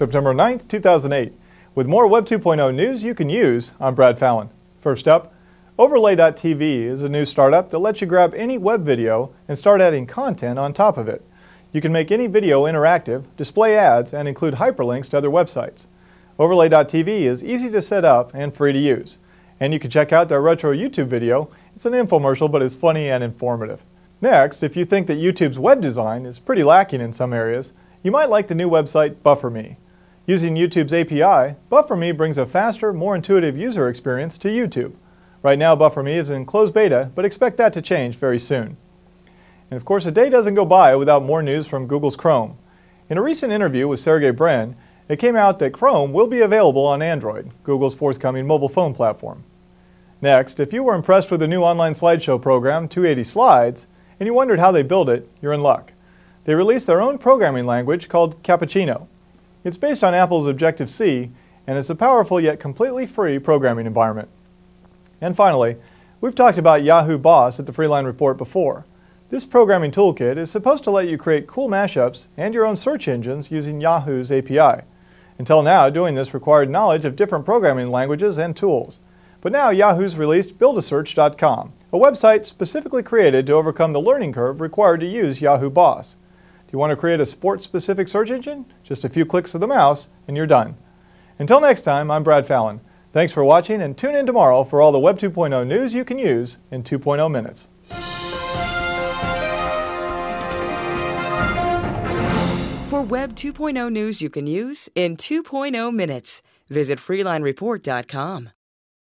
September 9th, 2008. With more Web 2.0 news you can use, I'm Brad Fallon. First up, Overlay.tv is a new startup that lets you grab any web video and start adding content on top of it. You can make any video interactive, display ads, and include hyperlinks to other websites. Overlay.tv is easy to set up and free to use. And you can check out their retro YouTube video. It's an infomercial, but it's funny and informative. Next, if you think that YouTube's web design is pretty lacking in some areas, you might like the new website BufferMe. Using YouTube's API, BufferMe brings a faster, more intuitive user experience to YouTube. Right now, BufferMe is in closed beta, but expect that to change very soon. And of course, a day doesn't go by without more news from Google's Chrome. In a recent interview with Sergey Brin, it came out that Chrome will be available on Android, Google's forthcoming mobile phone platform. Next, if you were impressed with the new online slideshow program, 280 Slides, and you wondered how they build it, you're in luck. They released their own programming language called Cappuccino. It's based on Apple's Objective-C, and it's a powerful yet completely free programming environment. And finally, we've talked about Yahoo Boss at the Freeline Report before. This programming toolkit is supposed to let you create cool mashups and your own search engines using Yahoo's API. Until now, doing this required knowledge of different programming languages and tools. But now Yahoo's released Buildasearch.com, a website specifically created to overcome the learning curve required to use Yahoo Boss. You want to create a sport-specific search engine? Just a few clicks of the mouse and you're done. Until next time, I'm Brad Fallon. Thanks for watching and tune in tomorrow for all the Web 2.0 news you can use in 2.0 minutes. For Web 2.0 news you can use in 2.0 minutes, visit freelinereport.com.